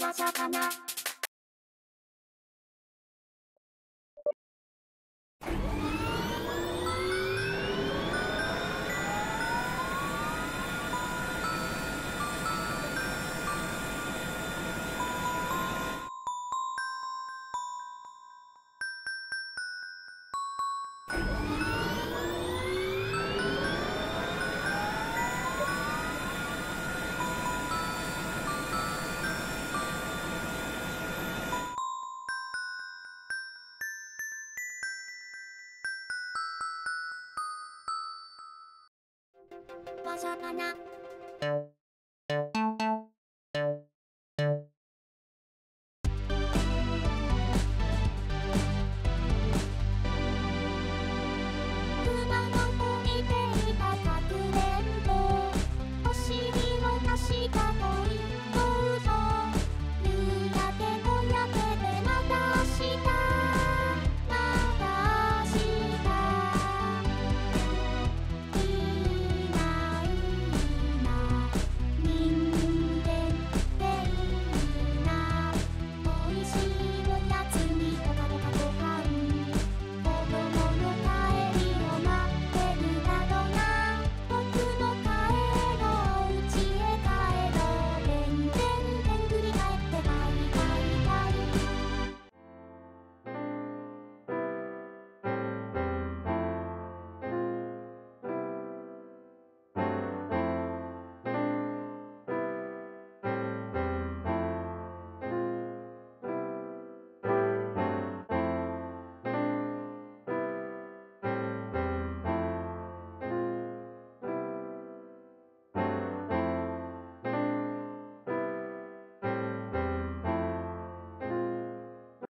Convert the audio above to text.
わさかなわさかな。